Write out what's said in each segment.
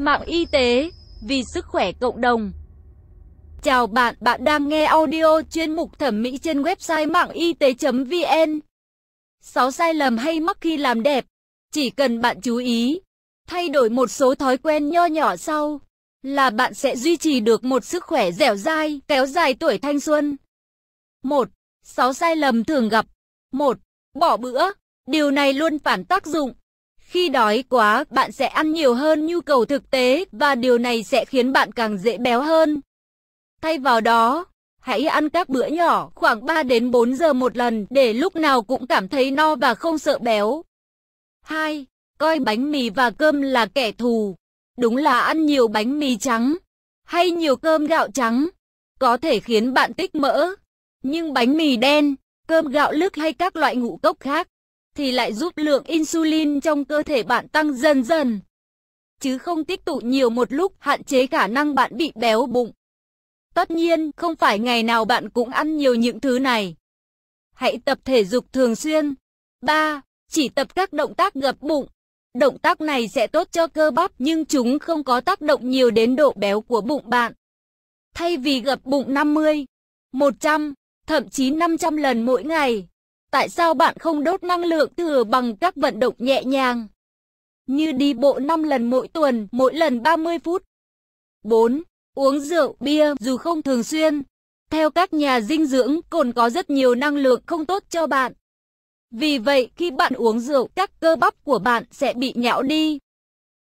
Mạng y tế, vì sức khỏe cộng đồng. Chào bạn, bạn đang nghe audio chuyên mục thẩm mỹ trên website mạng y tế.vn. 6 sai lầm hay mắc khi làm đẹp. Chỉ cần bạn chú ý, thay đổi một số thói quen nho nhỏ sau, là bạn sẽ duy trì được một sức khỏe dẻo dai, kéo dài tuổi thanh xuân. 1. 6 sai lầm thường gặp. 1. Bỏ bữa. Điều này luôn phản tác dụng. Khi đói quá, bạn sẽ ăn nhiều hơn nhu cầu thực tế và điều này sẽ khiến bạn càng dễ béo hơn. Thay vào đó, hãy ăn các bữa nhỏ khoảng 3 đến 4 giờ một lần để lúc nào cũng cảm thấy no và không sợ béo. 2. Coi bánh mì và cơm là kẻ thù. Đúng là ăn nhiều bánh mì trắng hay nhiều cơm gạo trắng có thể khiến bạn tích mỡ, nhưng bánh mì đen, cơm gạo lứt hay các loại ngũ cốc khác thì lại giúp lượng insulin trong cơ thể bạn tăng dần dần. Chứ không tích tụ nhiều một lúc hạn chế khả năng bạn bị béo bụng. Tất nhiên, không phải ngày nào bạn cũng ăn nhiều những thứ này. Hãy tập thể dục thường xuyên. 3. Chỉ tập các động tác gập bụng. Động tác này sẽ tốt cho cơ bắp nhưng chúng không có tác động nhiều đến độ béo của bụng bạn. Thay vì gập bụng 50, 100, thậm chí 500 lần mỗi ngày, Tại sao bạn không đốt năng lượng thừa bằng các vận động nhẹ nhàng? Như đi bộ 5 lần mỗi tuần, mỗi lần 30 phút. 4. Uống rượu, bia dù không thường xuyên. Theo các nhà dinh dưỡng, cồn có rất nhiều năng lượng không tốt cho bạn. Vì vậy, khi bạn uống rượu, các cơ bắp của bạn sẽ bị nhão đi.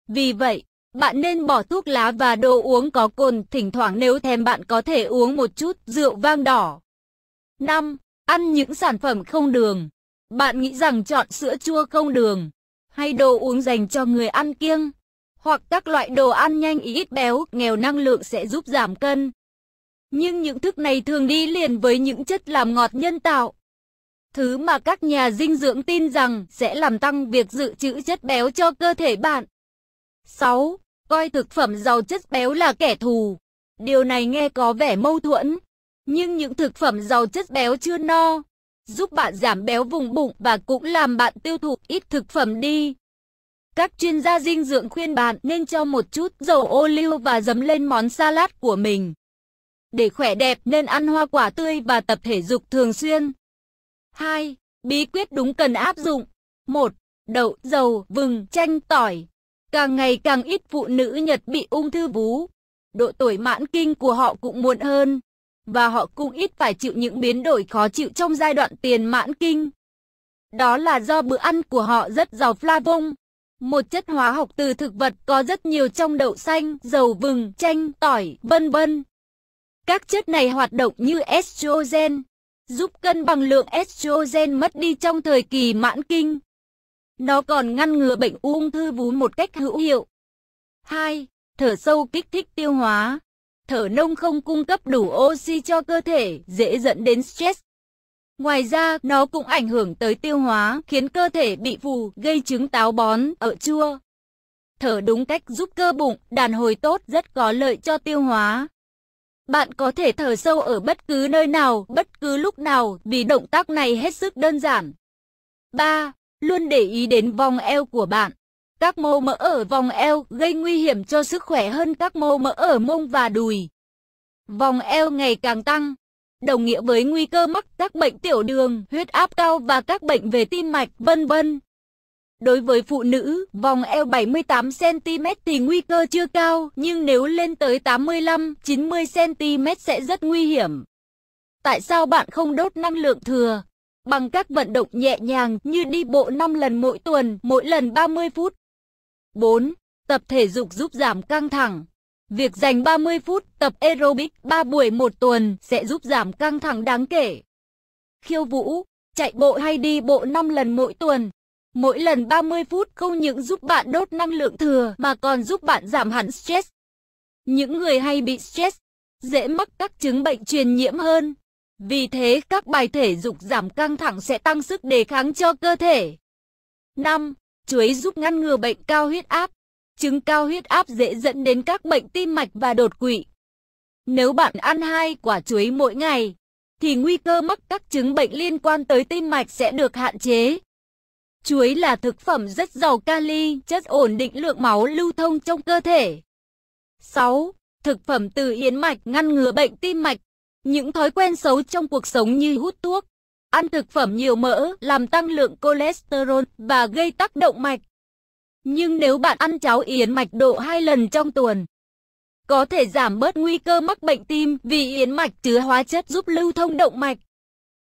Vì vậy, bạn nên bỏ thuốc lá và đồ uống có cồn, thỉnh thoảng nếu thèm bạn có thể uống một chút rượu vang đỏ. 5. Ăn những sản phẩm không đường. Bạn nghĩ rằng chọn sữa chua không đường hay đồ uống dành cho người ăn kiêng hoặc các loại đồ ăn nhanh ít béo, nghèo năng lượng sẽ giúp giảm cân. Nhưng những thức này thường đi liền với những chất làm ngọt nhân tạo. Thứ mà các nhà dinh dưỡng tin rằng sẽ làm tăng việc dự trữ chất béo cho cơ thể bạn. 6. Coi thực phẩm giàu chất béo là kẻ thù. Điều này nghe có vẻ mâu thuẫn, nhưng những thực phẩm giàu chất béo chưa no, giúp bạn giảm béo vùng bụng và cũng làm bạn tiêu thụ ít thực phẩm đi. Các chuyên gia dinh dưỡng khuyên bạn nên cho một chút dầu ô liu và dấm lên món salad của mình. Để khỏe đẹp nên ăn hoa quả tươi và tập thể dục thường xuyên. 2. Bí quyết đúng cần áp dụng. 1. Đậu, dầu, vừng, chanh, tỏi. Càng ngày càng ít phụ nữ Nhật bị ung thư vú. Độ tuổi mãn kinh của họ cũng muộn hơn và họ cũng ít phải chịu những biến đổi khó chịu trong giai đoạn tiền mãn kinh. Đó là do bữa ăn của họ rất giàu flavon, một chất hóa học từ thực vật có rất nhiều trong đậu xanh, dầu vừng, chanh, tỏi, vân vân. Các chất này hoạt động như estrogen, giúp cân bằng lượng estrogen mất đi trong thời kỳ mãn kinh. Nó còn ngăn ngừa bệnh ung thư vú một cách hữu hiệu. 2. Thở sâu kích thích tiêu hóa thở nông không cung cấp đủ oxy cho cơ thể, dễ dẫn đến stress. Ngoài ra, nó cũng ảnh hưởng tới tiêu hóa, khiến cơ thể bị phù, gây chứng táo bón, ở chua. Thở đúng cách giúp cơ bụng, đàn hồi tốt rất có lợi cho tiêu hóa. Bạn có thể thở sâu ở bất cứ nơi nào, bất cứ lúc nào, vì động tác này hết sức đơn giản. 3. Luôn để ý đến vòng eo của bạn. Các mô mỡ ở vòng eo gây nguy hiểm cho sức khỏe hơn các mô mỡ ở mông và đùi. Vòng eo ngày càng tăng, đồng nghĩa với nguy cơ mắc các bệnh tiểu đường, huyết áp cao và các bệnh về tim mạch, vân vân. Đối với phụ nữ, vòng eo 78cm thì nguy cơ chưa cao, nhưng nếu lên tới 85-90cm sẽ rất nguy hiểm. Tại sao bạn không đốt năng lượng thừa? Bằng các vận động nhẹ nhàng như đi bộ 5 lần mỗi tuần, mỗi lần 30 phút. 4. Tập thể dục giúp giảm căng thẳng. Việc dành 30 phút tập aerobic 3 buổi một tuần sẽ giúp giảm căng thẳng đáng kể. Khiêu vũ, chạy bộ hay đi bộ 5 lần mỗi tuần. Mỗi lần 30 phút không những giúp bạn đốt năng lượng thừa mà còn giúp bạn giảm hẳn stress. Những người hay bị stress dễ mắc các chứng bệnh truyền nhiễm hơn. Vì thế các bài thể dục giảm căng thẳng sẽ tăng sức đề kháng cho cơ thể. 5. Chuối giúp ngăn ngừa bệnh cao huyết áp. Chứng cao huyết áp dễ dẫn đến các bệnh tim mạch và đột quỵ. Nếu bạn ăn hai quả chuối mỗi ngày, thì nguy cơ mắc các chứng bệnh liên quan tới tim mạch sẽ được hạn chế. Chuối là thực phẩm rất giàu kali, chất ổn định lượng máu lưu thông trong cơ thể. 6. Thực phẩm từ yến mạch ngăn ngừa bệnh tim mạch. Những thói quen xấu trong cuộc sống như hút thuốc, ăn thực phẩm nhiều mỡ làm tăng lượng cholesterol và gây tác động mạch. Nhưng nếu bạn ăn cháo yến mạch độ 2 lần trong tuần, có thể giảm bớt nguy cơ mắc bệnh tim vì yến mạch chứa hóa chất giúp lưu thông động mạch.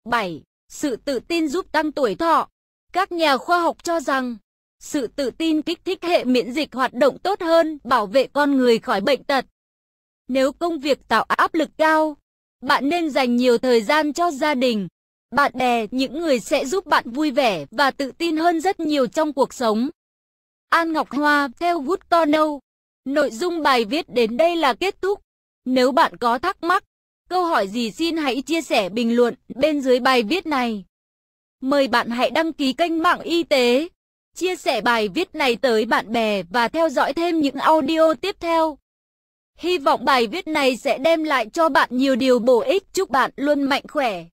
7. Sự tự tin giúp tăng tuổi thọ. Các nhà khoa học cho rằng, sự tự tin kích thích hệ miễn dịch hoạt động tốt hơn, bảo vệ con người khỏi bệnh tật. Nếu công việc tạo áp lực cao, bạn nên dành nhiều thời gian cho gia đình, bạn bè, những người sẽ giúp bạn vui vẻ và tự tin hơn rất nhiều trong cuộc sống. An Ngọc Hoa, theo Good to Know. Nội dung bài viết đến đây là kết thúc. Nếu bạn có thắc mắc, câu hỏi gì xin hãy chia sẻ bình luận bên dưới bài viết này. Mời bạn hãy đăng ký kênh Mạng Y tế, chia sẻ bài viết này tới bạn bè và theo dõi thêm những audio tiếp theo. Hy vọng bài viết này sẽ đem lại cho bạn nhiều điều bổ ích. Chúc bạn luôn mạnh khỏe.